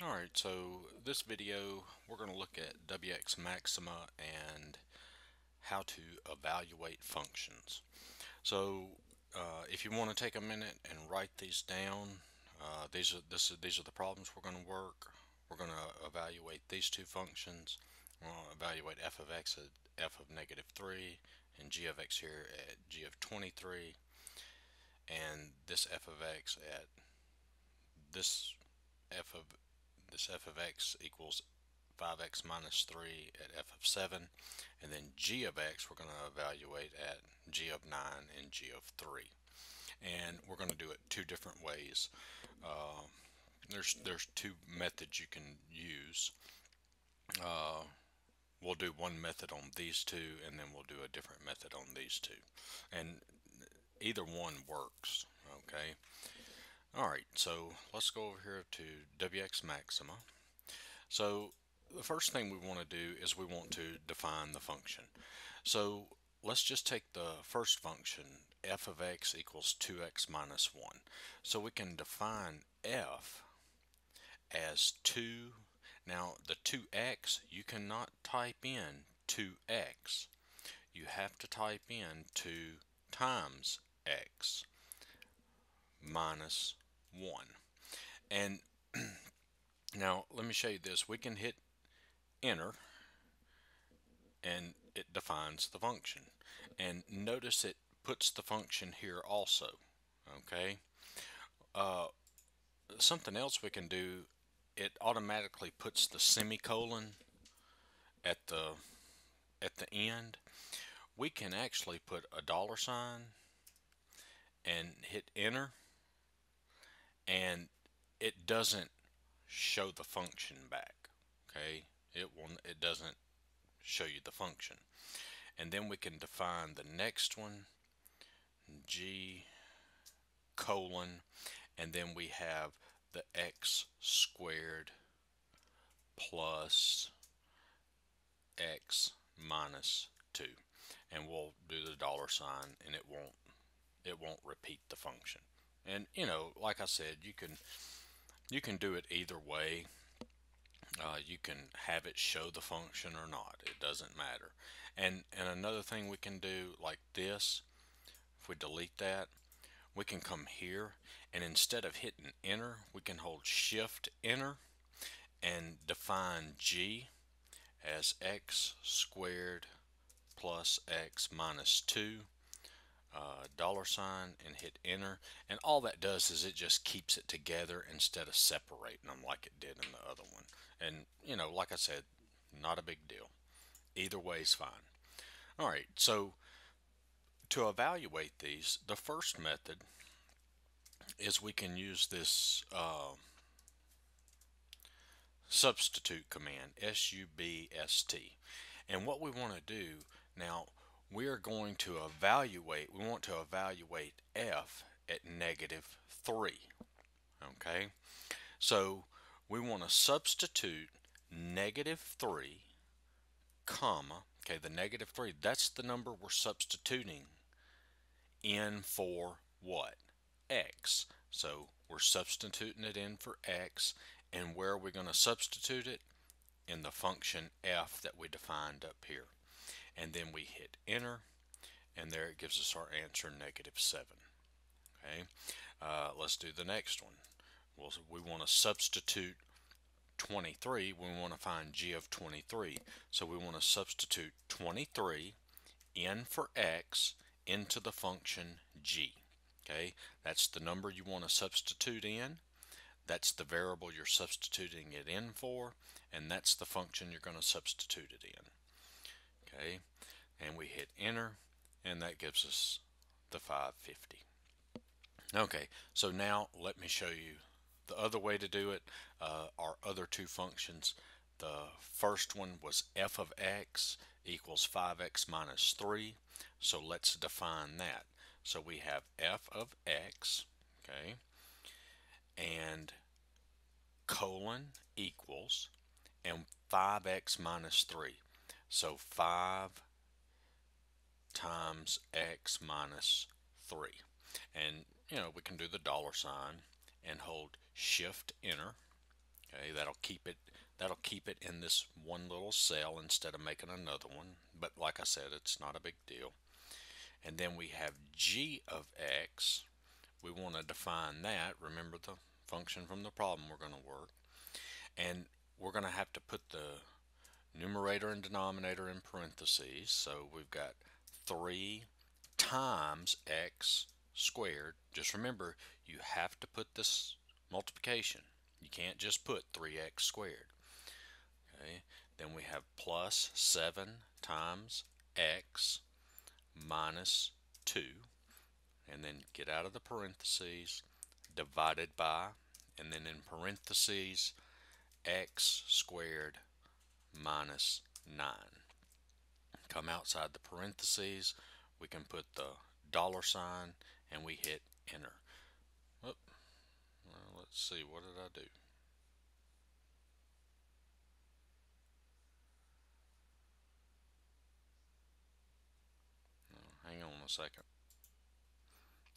Alright, so this video we're going to look at wxMaxima and how to evaluate functions. So uh, if you want to take a minute and write these down, uh, these are this is, these are the problems we're going to work. We're going to evaluate these two functions. We'll evaluate f of x at f of negative 3 and g of x here at g of 23 and this f of x at this f of this f of x equals 5x minus 3 at f of 7 and then g of x we're going to evaluate at g of 9 and g of 3 and we're going to do it two different ways. Uh, there's there's two methods you can use. Uh, we'll do one method on these two and then we'll do a different method on these two. And either one works okay Alright, so let's go over here to wxMaxima. So the first thing we want to do is we want to define the function. So let's just take the first function, f of x equals 2x minus 1. So we can define f as 2. Now the 2x, you cannot type in 2x. You have to type in 2 times x minus 1. And now let me show you this. We can hit enter and it defines the function. And notice it puts the function here also. Okay. Uh, something else we can do, it automatically puts the semicolon at the at the end. We can actually put a dollar sign and hit enter and it doesn't show the function back okay? It will it doesn't show you the function. And then we can define the next one g colon and then we have the x squared plus x minus 2 and we'll do the dollar sign and it won't it won't repeat the function and you know like I said you can you can do it either way. Uh, you can have it show the function or not. It doesn't matter. And and another thing we can do like this if we delete that we can come here and instead of hitting enter we can hold shift enter and define G as x squared plus x minus 2 uh, dollar sign and hit enter and all that does is it just keeps it together instead of separating them like it did in the other one. And you know like I said not a big deal. Either way is fine. Alright so to evaluate these the first method is we can use this uh, substitute command S-U-B-S-T and what we want to do now we are going to evaluate, we want to evaluate f at negative 3. Okay, so we want to substitute negative 3, comma, okay, the negative 3, that's the number we're substituting in for what? x. So we're substituting it in for x, and where are we going to substitute it? In the function f that we defined up here and then we hit enter and there it gives us our answer negative 7 okay uh, let's do the next one. Well, we want to substitute 23 we want to find g of 23 so we want to substitute 23 in for x into the function g. Okay that's the number you want to substitute in that's the variable you're substituting it in for and that's the function you're going to substitute it in. Okay and we hit enter and that gives us the 550 okay so now let me show you the other way to do it uh, our other two functions. The first one was f of x equals 5x minus 3 so let's define that. So we have f of x okay and colon equals and 5x minus 3 so 5 times x minus 3. And, you know, we can do the dollar sign and hold shift enter. Okay, that'll keep it that'll keep it in this one little cell instead of making another one. But like I said, it's not a big deal. And then we have g of x. We want to define that. Remember the function from the problem we're going to work. And we're going to have to put the numerator and denominator in parentheses. So we've got 3 times x squared. Just remember, you have to put this multiplication. You can't just put 3x squared. Okay, then we have plus 7 times x minus 2 and then get out of the parentheses divided by and then in parentheses x squared minus 9 come outside the parentheses we can put the dollar sign and we hit enter oh, well, let's see what did I do oh, hang on a second.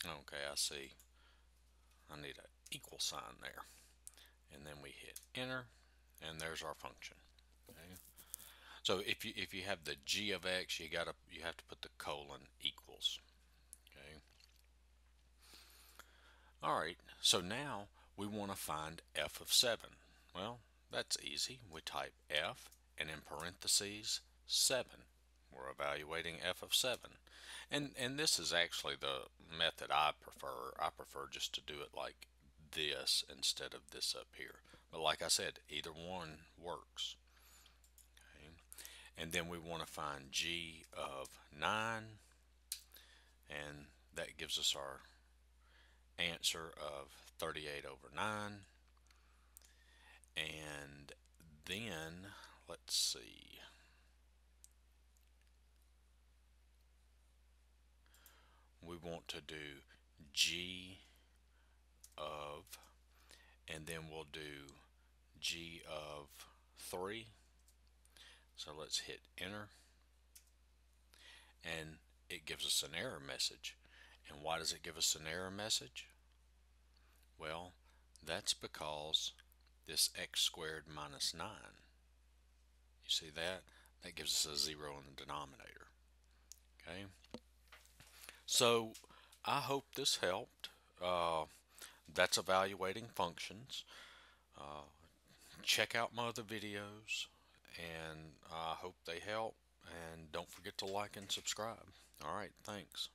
Okay, I see. I need an equal sign there. And then we hit enter and there's our function. Okay. So if you if you have the g of x, you gotta you have to put the colon equals. Okay. All right. So now we want to find f of 7. Well, that's easy. We type f and in parentheses 7. We're evaluating f of 7. And, and this is actually the method I prefer. I prefer just to do it like this instead of this up here. But like I said, either one works. And then we want to find g of 9 and that gives us our answer of 38 over 9 and then let's see. We want to do G of, and then we'll do G of 3. So let's hit enter. And it gives us an error message. And why does it give us an error message? Well, that's because this x squared minus 9. You see that? That gives us a 0 in the denominator. Okay. So I hope this helped. Uh, that's evaluating functions. Uh, check out my other videos and I hope they help and don't forget to like and subscribe. All right, thanks.